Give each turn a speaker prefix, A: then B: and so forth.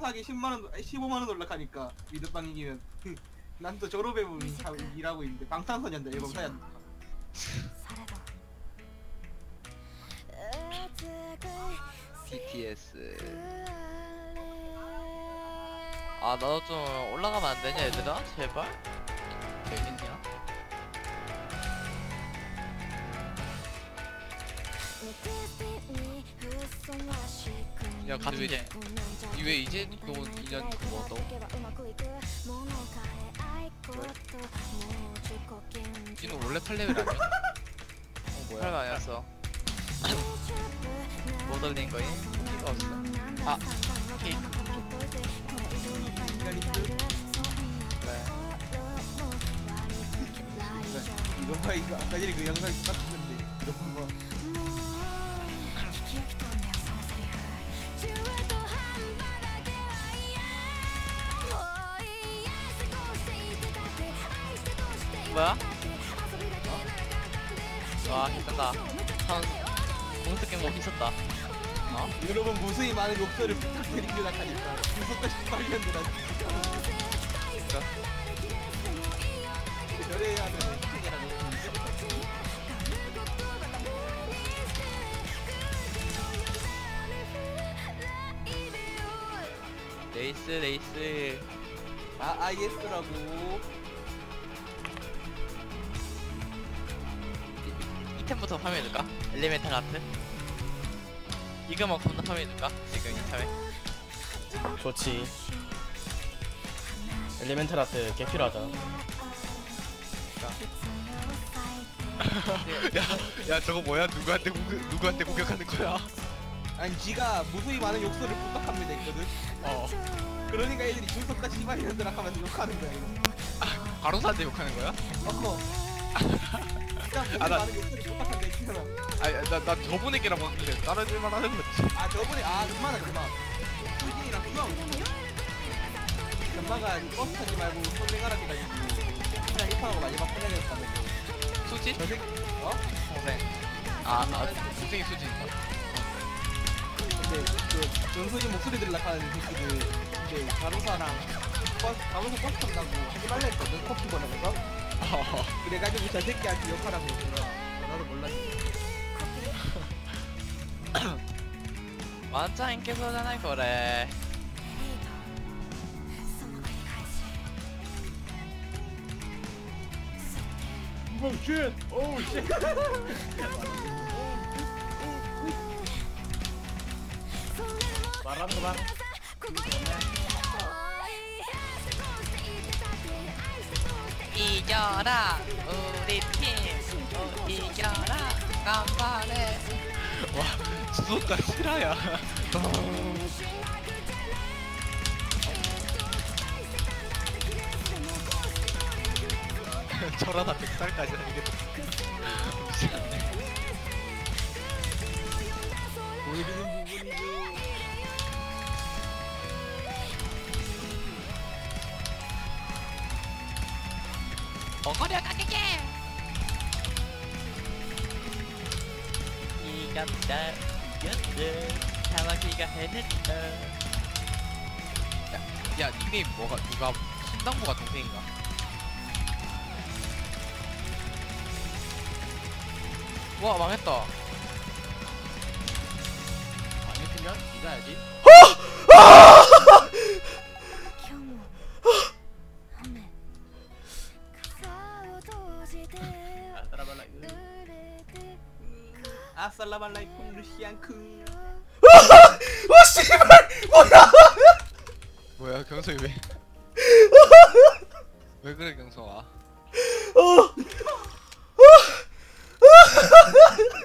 A: 사기 10만 원, 15만 원 올라가니까 미드빵 이기면 난또 졸업앨범 일하고 있는데 방탄소년단 앨범 사야 돼.
B: BTS 아 나도 좀 올라가면 안 되냐 얘들아? 제발? 재밌냐 야 같은 게 이왜 이제 너 2년 그거 너 니는 원래 8레벨 아니야? 어 뭐야? 8 아니었어. 못 올린 거임? 이거 없어. 아 케이크. 그래
A: 이거 봐 이거 아까 전에 그 영상 봤었는데. 이거 봐.
B: 뭐야? 와 힘든다. 선 공스 깬거 미쳤다. 어?
A: 여러분 무수히 많은 욕설을 부탁드립니다 하니까 무섭다 18년도라
B: 진짜
A: 열애해야 하는 행위라고
B: 레이스 레이스.
A: 아 IS라고
B: 이템부터 파밍해줄까? 엘리멘탈 아트? 이거만 겁나 파밍해줄까? 지금 이참에
C: 좋지. 엘리멘탈 아트 개 필요하잖아
B: 야 저거 뭐야? 누구한테 공격, 누구한테 공격하는 거야?
A: 아니 지가 무수히 많은 욕설을 부탁합니다 했거든
B: 어.
A: 그러니까 애들이 줄섰다 18년도라 하면서 욕하는 거야 이거.
B: 바로사한테 욕하는 거야?
A: 어허 무수히
B: 아, 나- 아니 나, 나 저번 얘기랑 봤는데 다른 일만 하는 거지
A: 아 저번에 아 금마다 금마 수진이랑 수영 금마가 버스 타지 말고 선생하라 해가지고 그냥 입학하고 마지막 선행했다면서
B: 수지?
A: 저 새끼 어?
B: 동생 아, 아 동생이 수지
A: 근데 그 전소진 목소리 들으려고 하는 새끼들 이제 가로사랑 버스 가로사 버스 탄다고 하지 말라 했거든 커피
B: 어
A: 그래가지고 저 새끼한테 욕하라고 했어 나도 몰랐지
B: ワンチャンいけそうじゃないこれ
C: 오 쉣! 오 쉣! 말하는 거만
B: 이겨라. 우리 팀 어, 이겨라. 간발해. 와 주소가 실화야. 저러다 100살까지 하겠다.
A: 보여주는 부분이죠
B: 어거려 가게게 이겼다 이겼다 사마귀가 해냈다. 야, 야 닉네임 뭐가 누가 신당부가 동생인가? 와 망했다.
C: 아니면 이가야지
A: 아살라말라이콩 루시앙쿵
C: 와 어, 씨발 뭐야
B: 뭐야 경성이 왜? 왜 그래 경성아? 어. 어. 어.